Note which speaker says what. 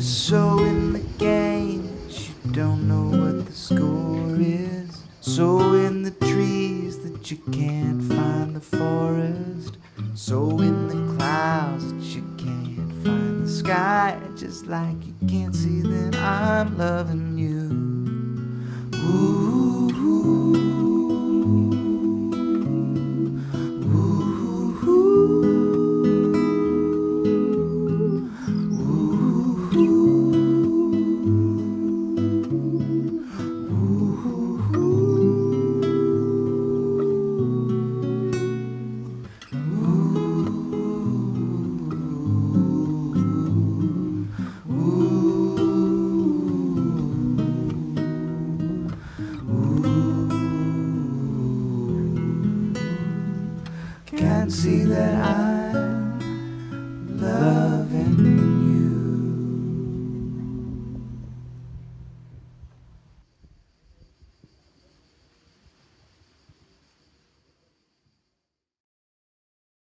Speaker 1: so in the game that you don't know what the score is. So in the trees that you can't find the forest. So in the clouds that you can't find the sky. Just like you can't see that I'm loving you. Can't see that loving